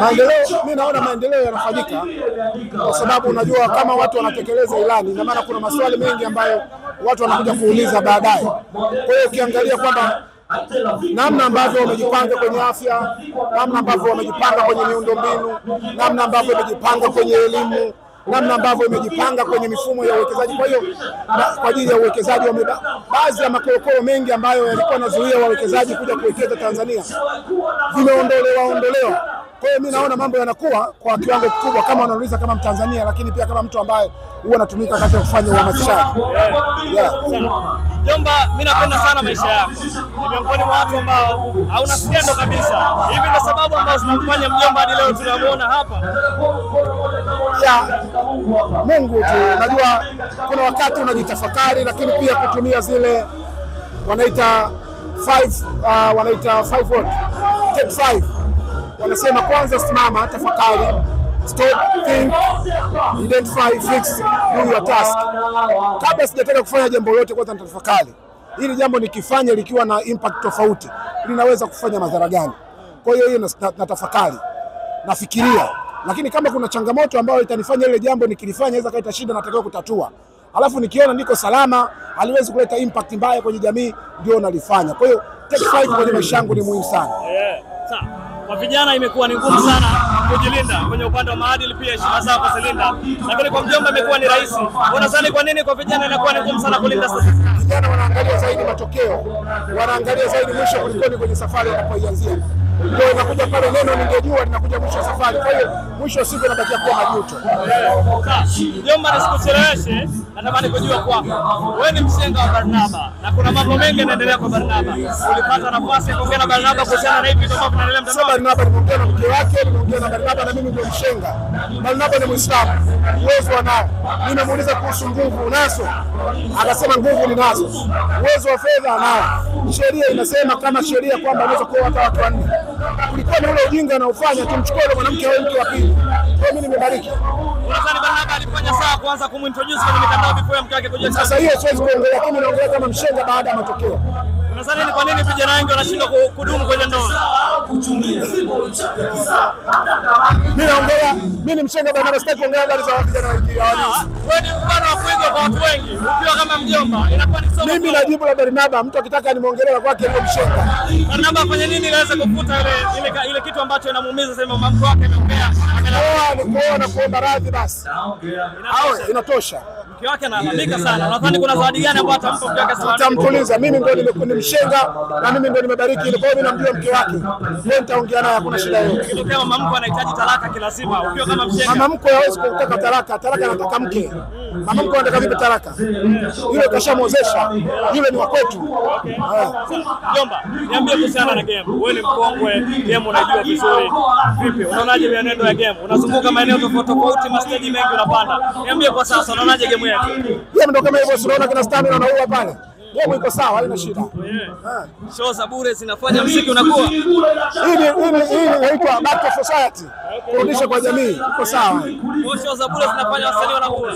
Maendeleo, mimi naona maendeleo yanafanyika kwa sababu unajua, kama watu wanatekeleza ilani, na maana kuna maswali mengi ambayo watu wanakuja kuuliza baadaye. Kwa hiyo ukiangalia kwamba namna ambavyo wamejipanga kwenye afya, namna ambavyo wamejipanga kwenye miundombinu, namna ambavyo wamejipanga kwenye elimu, namna ambavyo imejipanga kwenye mifumo ya uwekezaji. Kwa hiyo kwa ajili ya uwekezaji wame- baadhi ya makorokoro mengi ambayo yalikuwa yanazuia wawekezaji kuja kuwekeza Tanzania vimeondolewa ondolewa. Kwa hiyo mi naona mambo yanakuwa kwa kiwango kikubwa, kama wanauliza kama Mtanzania, lakini pia kama mtu ambaye huwa anatumika katika kufanya uhamasishaji yeah. Jomba, mi napenda sana maisha yako, ni miongoni mwa watu ambao hauna skendo kabisa. Hivi ndio sababu ambazo zinamfanya mjomba hadi leo tunamuona hapa. ya Mungu tu. Najua kuna wakati unajitafakari, lakini pia kutumia zile wanaita five, uh, wanaita five what? Take five. Wanasema kwanza, simama, tafakari, stop, think, identify, fix, do your task. Kabla sijataka kufanya jambo lolote, kwanza nitafakari hili jambo nikifanya likiwa na impact tofauti linaweza kufanya madhara gani. Kwa hiyo hiyo natafakari nafikiria, lakini kama kuna changamoto ambayo itanifanya ile jambo nikilifanya inaweza kaita shida, natakiwa kutatua, alafu nikiona niko salama, haliwezi kuleta impact mbaya kwenye jamii, ndio nalifanya. Kwa hiyo take five kwenye maisha yangu ni muhimu sana. Yeah. Kwa vijana imekuwa ni ngumu sana kujilinda kwenye upande wa maadili, pia heshima zao kuzilinda, lakini kwa mjomba imekuwa ni rahisi. Unadhani kwa nini kwa vijana inakuwa ni ngumu sana kulinda sasa? Vijana wanaangalia zaidi matokeo, wanaangalia zaidi mwisho kulikoni kwenye safari wanapoianzia. Ndio unakuja pale neno ningejua linakuja mwisho wa safari. Kwa hiyo mwisho wa siku inabakia kuwa majuto. Jomba, nisikucheleweshe, natamani kujua kwako, wewe ni msenga wa Barnaba na kuna mambo mengi yanaendelea kwa Barnaba. Ulipata nafasi ya kuongea na Barnaba kuhusiana na hivi vitu ambavyo vinaendelea mtandao? Barnaba nimeongea na mke wake, nimeongea na Barnaba na mimi ndio mshenga. Barnaba ni Muislamu, uwezo anao. Nimemuuliza kuhusu nguvu, unazo? Akasema nguvu ninazo. Uwezo wa fedha anao. Sheria inasema kama sheria kwamba unaweza kuoa hata watu wanne. Kulikuwa na ule ujinga anaofanya, tumchukue ule mwanamke awe mke wa pili. Kwa mimi nimebariki. Unadhani Barnaba alifanya sawa kuanza kumintroduce kwenye mitandao before ya mke wake kujua Sasa hiyo siwezi kuongelea, lakini naongelea kama mshenga baada ya matokeo. Unadhani ni kwa nini vijana wengi wanashindwa kudumu kwenye ndoa? Mimi naongelea, mimi ni mshenga Barnaba, sitaki kuongelea habari za vijana wengine. Ah, Wewe ni mfano wa kuigwa kwa watu wengi, ukiwa kama mjomba inakuwa ni somo. Mimi najibu la Barnaba, mtu akitaka nimwongelee kwake ndio mshenga. Barnaba afanye nini ili aweze kufuta ile ile ile kitu ambacho inamuumiza sema mambo yake ameongea. Kuoa ni kuoa na kuomba radhi basi. Au inatosha. Mke wake analalamika sana. Unadhani kuna zawadi gani ambayo atampa mke wake sana? Atamtuliza. mimi ndio nimekuwa ni mshenga na mimi ndio nimebariki ile. Kwa hiyo namjua mke wake. Wewe nitaongea naye, hakuna shida yoyote. Ikitokea mama mkwe anahitaji talaka kilazima, ukiwa kama mshenga. Mama mkwe hawezi kutaka talaka, talaka anataka mke. Mama mkwe anataka vipi talaka? Yule kashamwezesha, yule ni wa kwetu. Jomba, niambie kuhusiana na game. Wewe ni mkongwe, game unajua vizuri. Vipi? Unaonaje mienendo ya game? Unazunguka maeneo tofauti tofauti, masteji mengi unapanda. Niambie kwa sasa, unaonaje game yako? Game ndo kama hivyo, unaona kina Stamina anaua pale. Yeye iko sawa, haina shida. Eh. Show za bure zinafanya muziki unakuwa. Hii hii inaitwa back to society. Kurudisha kwa jamii. Iko sawa. Show za bure zinafanya wasanii wanakuwa.